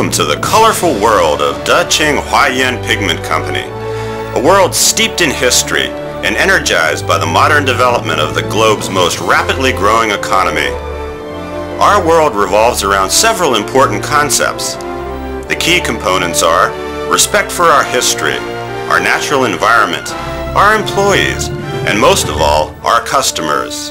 Welcome to the colorful world of Deqing Huayuan Pigment Company, a world steeped in history and energized by the modern development of the globe's most rapidly growing economy. Our world revolves around several important concepts. The key components are respect for our history, our natural environment, our employees, and most of all, our customers.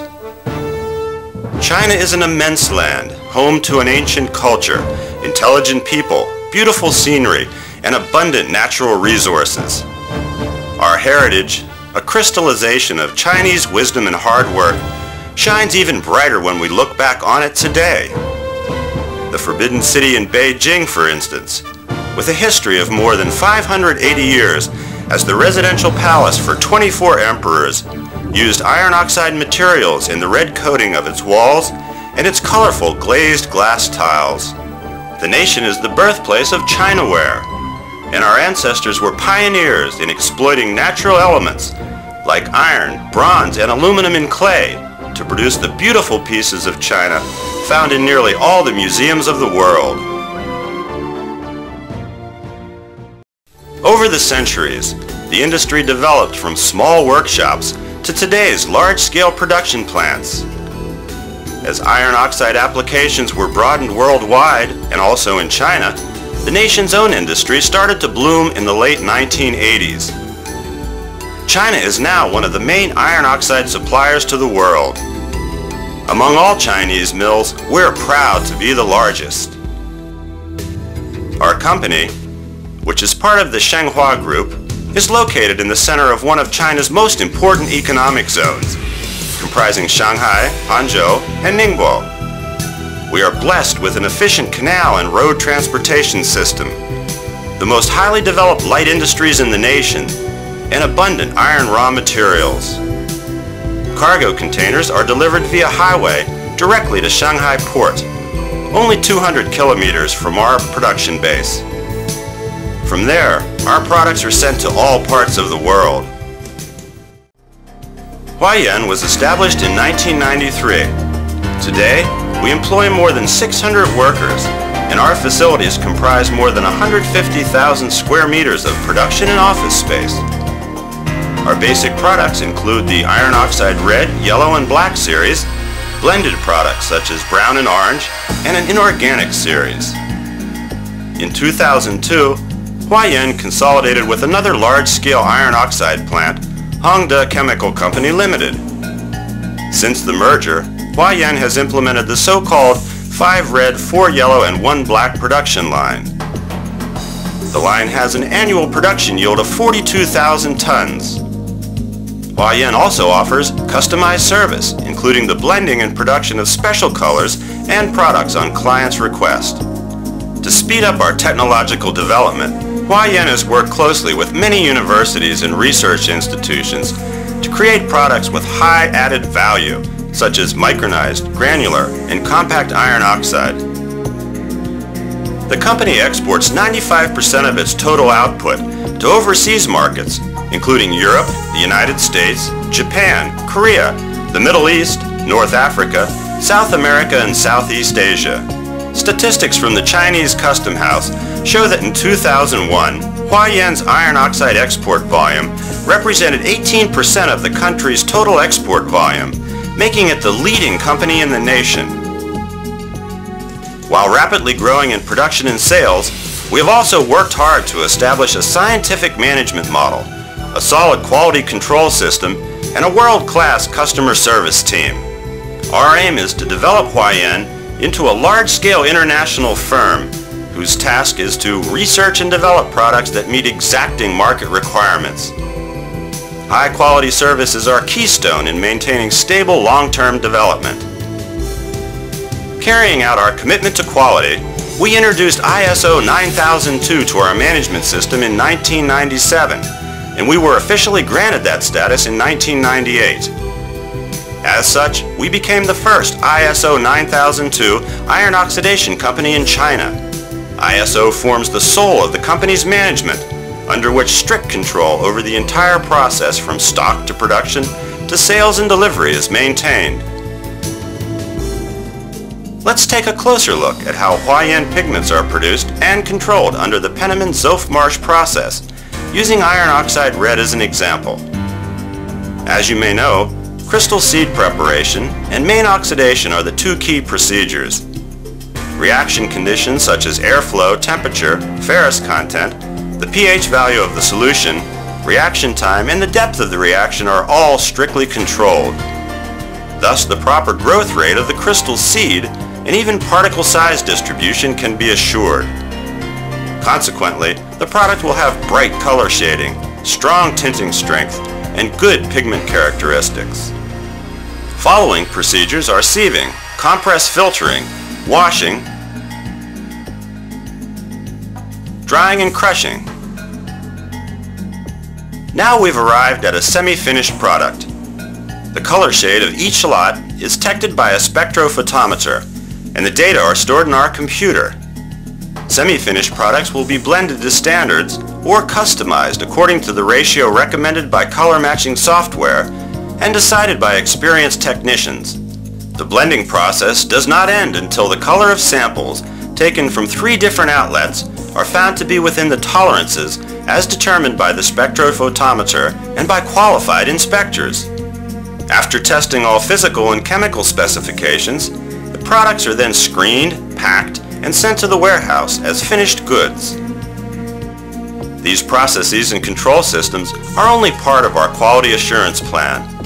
China is an immense land, home to an ancient culture, intelligent people, beautiful scenery, and abundant natural resources. Our heritage, a crystallization of Chinese wisdom and hard work, shines even brighter when we look back on it today. The Forbidden City in Beijing, for instance, with a history of more than 580 years as the residential palace for 24 emperors, used iron oxide materials in the red coating of its walls and its colorful glazed glass tiles. The nation is the birthplace of Chinaware, and our ancestors were pioneers in exploiting natural elements like iron, bronze, and aluminum in clay to produce the beautiful pieces of china found in nearly all the museums of the world. Over the centuries, the industry developed from small workshops to today's large-scale production plants. As iron oxide applications were broadened worldwide and also in China, the nation's own industry started to bloom in the late 1980s. China is now one of the main iron oxide suppliers to the world. Among all Chinese mills, we're proud to be the largest. Our company, which is part of the Shenghua Group, is located in the center of one of China's most important economic zones, comprising Shanghai, Hangzhou, and Ningbo. We are blessed with an efficient canal and road transportation system, the most highly developed light industries in the nation, and abundant iron raw materials. Cargo containers are delivered via highway directly to Shanghai Port, only 200 kilometers from our production base. From there, our products are sent to all parts of the world. Huayuan was established in 1993. Today, we employ more than 600 workers, and our facilities comprise more than 150,000 square meters of production and office space. Our basic products include the iron oxide red, yellow, and black series, blended products such as brown and orange, and an inorganic series. In 2002, Huayuan consolidated with another large-scale iron oxide plant, Hongda Chemical Company Limited. Since the merger, Huayuan has implemented the so-called 5 red, 4 yellow, and 1 black production line. The line has an annual production yield of 42,000 tons. Huayuan also offers customized service, including the blending and production of special colors and products on client's request. To speed up our technological development, Huayuan has worked closely with many universities and research institutions to create products with high added value, such as micronized, granular, and compact iron oxide. The company exports 95% of its total output to overseas markets, including Europe, the United States, Japan, Korea, the Middle East, North Africa, South America, and Southeast Asia. Statistics from the Chinese Custom House show that in 2001, Huayuan's iron oxide export volume represented 18% of the country's total export volume, making it the leading company in the nation. While rapidly growing in production and sales, we have also worked hard to establish a scientific management model, a solid quality control system, and a world-class customer service team. Our aim is to develop Huayuan into a large-scale international firm whose task is to research and develop products that meet exacting market requirements. High quality service is our keystone in maintaining stable long-term development. Carrying out our commitment to quality, we introduced ISO 9002 to our management system in 1997, and we were officially granted that status in 1998. As such, we became the first ISO 9002 iron oxidation company in China. ISO forms the soul of the company's management, under which strict control over the entire process from stock to production to sales and delivery is maintained. let's take a closer look at how Huayuan pigments are produced and controlled under the Penniman-Zofmarsh process, using iron oxide red as an example. As you may know, crystal seed preparation and main oxidation are the two key procedures. Reaction conditions such as airflow, temperature, ferrous content, the pH value of the solution, reaction time, and the depth of the reaction are all strictly controlled. Thus, the proper growth rate of the crystal seed and even particle size distribution can be assured. Consequently, the product will have bright color shading, strong tinting strength, and good pigment characteristics. Following procedures are sieving, compress filtering, washing, drying and crushing. Now we've arrived at a semi-finished product. The color shade of each lot is detected by a spectrophotometer, and the data are stored in our computer. Semi-finished products will be blended to standards or customized according to the ratio recommended by color matching software and decided by experienced technicians. The blending process does not end until the color of samples taken from three different outlets are found to be within the tolerances as determined by the spectrophotometer and by qualified inspectors. After testing all physical and chemical specifications, the products are then screened, packed, and sent to the warehouse as finished goods. These processes and control systems are only part of our quality assurance plan.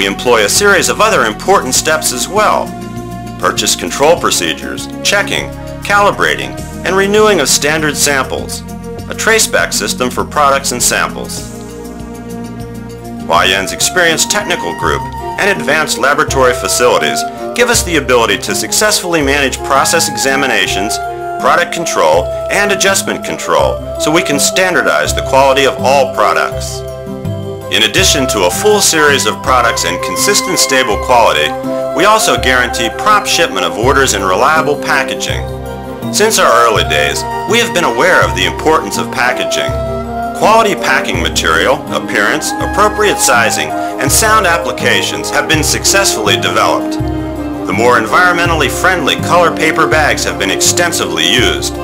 We employ a series of other important steps as well. Purchase control procedures, checking, calibrating, and renewing of standard samples, a traceback system for products and samples. Huayuan's experienced technical group and advanced laboratory facilities give us the ability to successfully manage process examinations, product control, and adjustment control so we can standardize the quality of all products. In addition to a full series of products and consistent stable quality, we also guarantee prompt shipment of orders and reliable packaging. Since our early days, we have been aware of the importance of packaging. Quality packing material, appearance, appropriate sizing, and sound applications have been successfully developed. The more environmentally friendly color paper bags have been extensively used.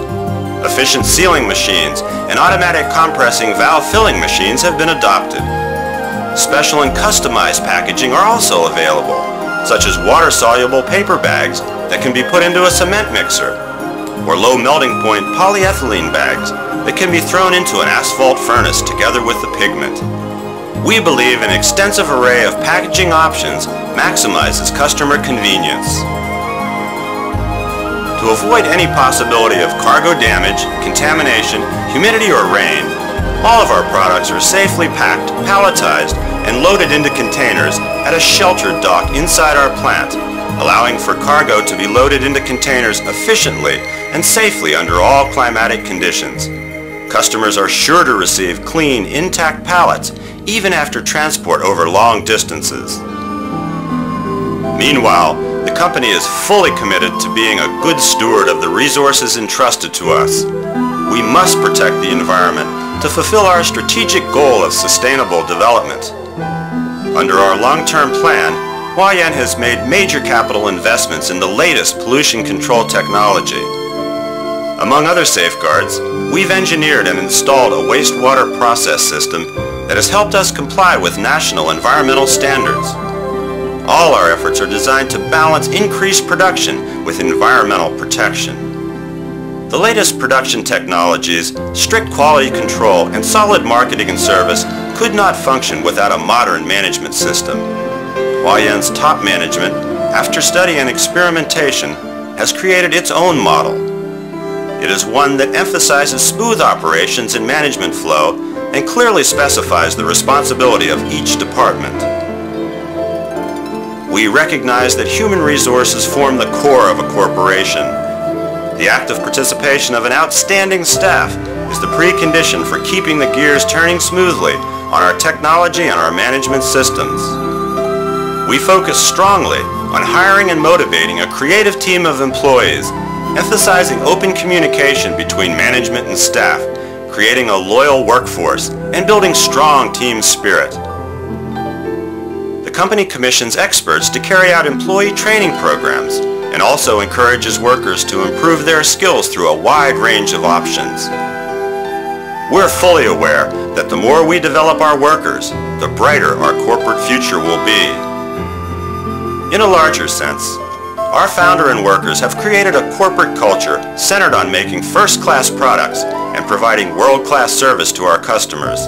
Efficient sealing machines and automatic compressing valve filling machines have been adopted. Special and customized packaging are also available, such as water-soluble paper bags that can be put into a cement mixer, or low melting point polyethylene bags that can be thrown into an asphalt furnace together with the pigment. We believe an extensive array of packaging options maximizes customer convenience. To avoid any possibility of cargo damage, contamination, humidity, or rain, all of our products are safely packed, palletized, and loaded into containers at a sheltered dock inside our plant, allowing for cargo to be loaded into containers efficiently and safely under all climatic conditions. Customers are sure to receive clean, intact pallets even after transport over long distances. Meanwhile, the company is fully committed to being a good steward of the resources entrusted to us. We must protect the environment to fulfill our strategic goal of sustainable development. Under our long-term plan, Huayuan has made major capital investments in the latest pollution control technology. Among other safeguards, we've engineered and installed a wastewater process system that has helped us comply with national environmental standards. All our efforts are designed to balance increased production with environmental protection. The latest production technologies, strict quality control, and solid marketing and service could not function without a modern management system. Huayuan's top management, after study and experimentation, has created its own model. It is one that emphasizes smooth operations and management flow and clearly specifies the responsibility of each department. We recognize that human resources form the core of a corporation. The active participation of an outstanding staff is the precondition for keeping the gears turning smoothly on our technology and our management systems. We focus strongly on hiring and motivating a creative team of employees, emphasizing open communication between management and staff, creating a loyal workforce, and building strong team spirit. The company commissions experts to carry out employee training programs, and also encourages workers to improve their skills through a wide range of options. We're fully aware that the more we develop our workers, the brighter our corporate future will be. In a larger sense, our founder and workers have created a corporate culture centered on making first-class products and providing world-class service to our customers.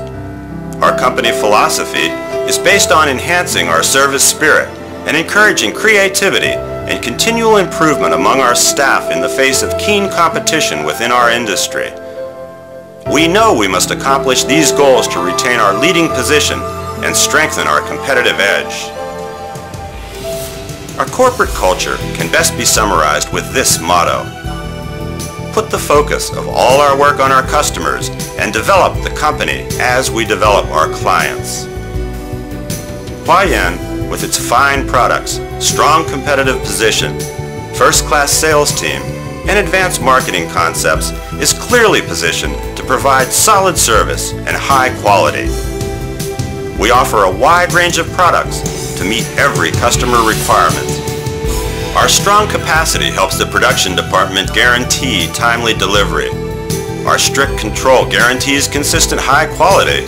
Our company philosophy is based on enhancing our service spirit and encouraging creativity and continual improvement among our staff in the face of keen competition within our industry. We know we must accomplish these goals to retain our leading position and strengthen our competitive edge. Our corporate culture can best be summarized with this motto. Put the focus of all our work on our customers and develop the company as we develop our clients. Huayuan, with its fine products, strong competitive position, first-class sales team, and advanced marketing concepts, is clearly positioned to provide solid service and high quality. We offer a wide range of products to meet every customer requirement. Our strong capacity helps the production department guarantee timely delivery. Our strict control guarantees consistent high quality.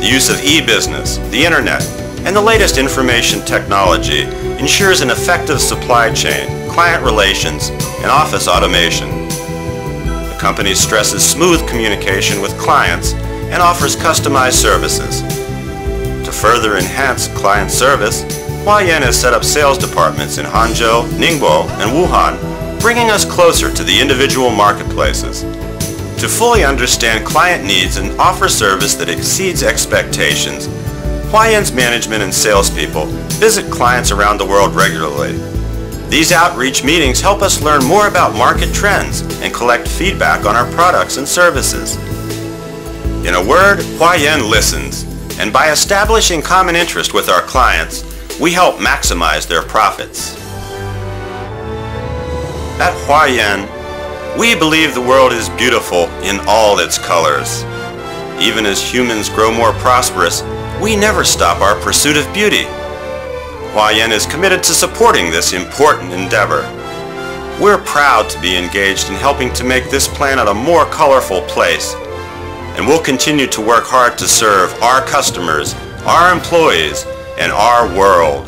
The use of e-business, the internet, and the latest information technology ensures an effective supply chain, client relations, and office automation. The company stresses smooth communication with clients and offers customized services. To further enhance client service, Huayuan has set up sales departments in Hangzhou, Ningbo, and Wuhan, bringing us closer to the individual marketplaces. To fully understand client needs and offer service that exceeds expectations, Huayuan's management and salespeople visit clients around the world regularly. These outreach meetings help us learn more about market trends and collect feedback on our products and services. In a word, Huayuan listens and by establishing common interest with our clients, we help maximize their profits. At Huayuan, we believe the world is beautiful in all its colors. Even as humans grow more prosperous, we never stop our pursuit of beauty. Huayuan is committed to supporting this important endeavor. We're proud to be engaged in helping to make this planet a more colorful place and we'll continue to work hard to serve our customers, our employees, and our world.